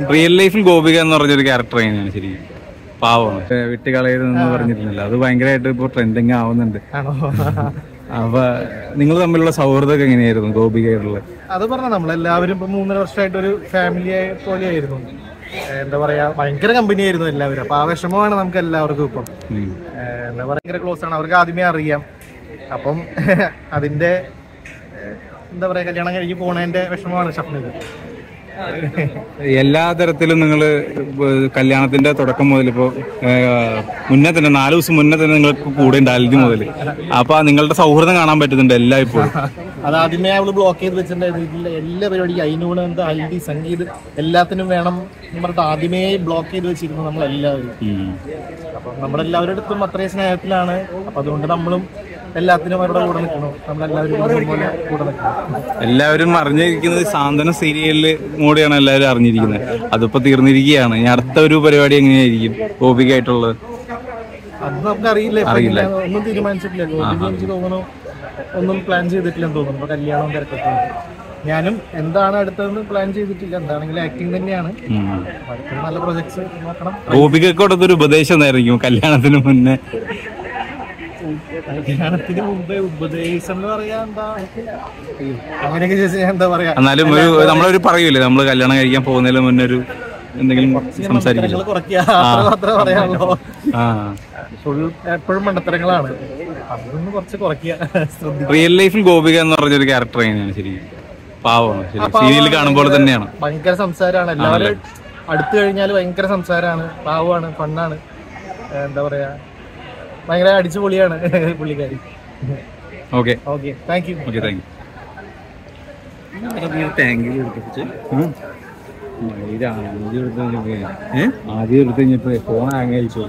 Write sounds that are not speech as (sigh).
Real ലൈഫിൽ ഗോപിക എന്ന് പറഞ്ഞൊരു ക്യാരക്ടർ തന്നെയാണ് ശരിക്കും. പാവമാണ് ഏ, വിട്ടുകളയരുതെന്ന് പറഞ്ഞിരുന്നില്ല അത് ഭയങ്കരമായിട്ട് ഇപ്പൊ ട്രെൻഡിങ് ആവുന്നുണ്ട്. അപ്പൊ നിങ്ങൾ തമ്മിലുള്ള സൗഹൃദമൊക്കെ എങ്ങനെയായിരുന്നു ഗോപികയുള്ള അത് പറഞ്ഞ നമ്മളെല്ലാവരും ഇപ്പൊ മൂന്നര വർഷമായിട്ട് ഒരു ഫാമിലി പോലെയായിരുന്നു. എന്താ പറയാ ഭയങ്കര കമ്പനി ആയിരുന്നു എല്ലാവരും. അപ്പൊ ആ വിഷമമാണ് നമുക്ക് എല്ലാവർക്കും ഇപ്പം. എന്താ പറയാ ഭയങ്കര ക്ലോസ് ആണ്. അവർക്ക് ആദ്യമേ അറിയാം. അപ്പം (laughs) അതിന്റെ എന്താ പറയാ കല്യാണം കഴിഞ്ഞ് പോണതിന്റെ വിഷമമാണ് ഷഫ്നിത്. (laughs) എല്ലാ തരത്തിലും നിങ്ങൾ കല്യാണത്തിന്റെ തുടക്കം മുതൽ ഇപ്പോ മുന്നേ തന്നെ നാല് ദിവസം മുന്നേ തന്നെ നിങ്ങൾക്ക് കൂടെ ഉണ്ട് മുതൽ. അപ്പൊ നിങ്ങളുടെ സൗഹൃദം കാണാൻ പറ്റുന്നുണ്ട് എല്ലാ ഇപ്പോഴും അത് ആദ്യമേ അവൾ ബ്ലോക്ക് ചെയ്ത് വെച്ചിട്ടുണ്ടായിരുന്നു എല്ലാ പരിപാടിക്കും അതിനോട് എന്താ ഹൽദി സംഗീത് എല്ലാത്തിനും വേണം പറഞ്ഞിട്ട് ആദ്യമേ ബ്ലോക്ക് ചെയ്ത് വെച്ചിരുന്നു നമ്മളെല്ലാവരും. അപ്പം നമ്മളെല്ലാവരുടെ അടുത്തും അത്രയും സ്നേഹത്തിലാണ്. അപ്പൊ അതുകൊണ്ട് നമ്മളും എല്ലാത്തിനും അവരുടെ കൂടെ നിൽക്കണം. നമ്മളെല്ലാവരും പോലെ കൂടെ നിൽക്കണം. എല്ലാവരും അറിഞ്ഞിരിക്കുന്നത് സാന്ത്വന സീരിയലിൽ മൂടിയാണ് എല്ലാവരും അറിഞ്ഞിരിക്കുന്നത്. അതിപ്പോ തീർന്നിരിക്കുകയാണ്. ഇനി അടുത്ത ഒരു പരിപാടി എങ്ങനെയായിരിക്കും? ഗോപികയായിട്ടുള്ളത് അത് നമുക്ക് അറിയില്ല. അറിയില്ല. ഒന്നും തീരുമാനിച്ചിട്ടില്ല. ഗോപിക്ക് എനിക്ക് തോന്നുന്നു ഒന്നും പ്ലാൻ ചെയ്തിട്ടില്ലെന്ന് തോന്നുന്നു. ഇപ്പൊ കല്യാണവും തിരക്കൊക്കെ ഞാനും എന്താണ് അടുത്തതെന്ന് പ്ലാൻ ചെയ്തിട്ടില്ല. എന്താണെങ്കിലും ആക്ടിങ് തന്നെയാണ്. നല്ല പ്രൊജക്ട്സ് നോക്കണം. കൊടുത്തൊരു ഉപദേശം ആയിരിക്കും കല്യാണത്തിന് മുന്നേ എന്നാലും ഒരു നമ്മളൊരു പറയൂലേ നമ്മൾ കല്യാണം കഴിക്കാൻ പോകുന്നതിന് മുന്നേ ഒരു എന്തെങ്കിലും സംസാരിക്കില്ല എപ്പോഴും മണ്ടത്തരങ്ങളാണ്. അതൊന്ന് കുറച്ച് കുറയ്ക്കുക. റിയൽ ലൈഫിൽ ഗോപിക എന്ന് പറഞ്ഞൊരു ക്യാരക്ടർ എങ്ങനെയാണ് ശരിക്കും? പാവമാണ് സീരിയലിൽ കാണുമ്പോൾ തന്നെയാണ്. ഭയങ്കര സംസാരമാണ്. എല്ലാവരും അടുത്തു കഴിഞ്ഞാൽ ഭയങ്കര സംസാരമാണ്. പാവമാണ് ഫണ്ണാണ്. എന്താ പറയാ? ഭയങ്കര അടിച്ചുപൊളിയാണ് പുള്ളിക്കാരി. Okay okay thank you okay thank you ആദ്യം എടുത്ത് കഴിഞ്ഞപ്പോ ഫോൺ ഹാങ് അയച്ചു